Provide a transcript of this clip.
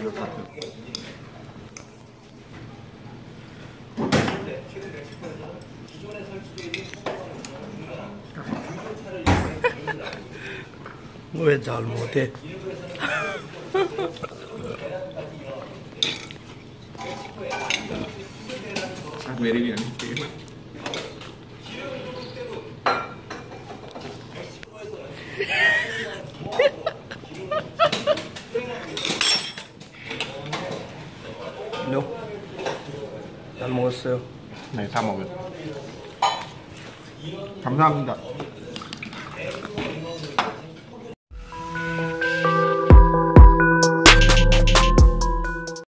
이거 다 왜잘 못해? 매력이 아니 đúng. Nam Mô Sư Này sao mà Cảm ơn đã